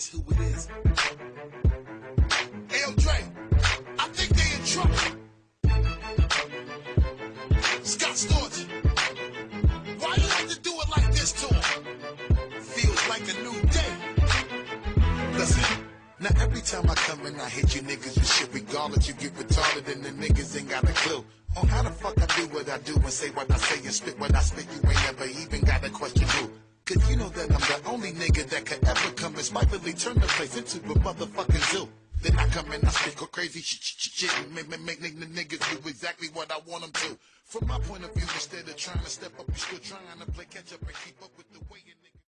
niggas who it is. Dre, I think they in trouble. Scott Storch, why you have to do it like this to him? Feels like a new day. Listen. Now every time I come in, I hit you niggas with shit regardless. You get retarded and the niggas ain't got a clue on how the fuck I do what I do and say what I say and spit what I spit. You that I'm the only nigga that could ever come and spitefully turn the place into a motherfucking zoo. Then I come in, I go crazy shit, shit, shit, and make, make, make niggas do exactly what I want them to. From my point of view, instead of trying to step up, you still trying to play catch up and keep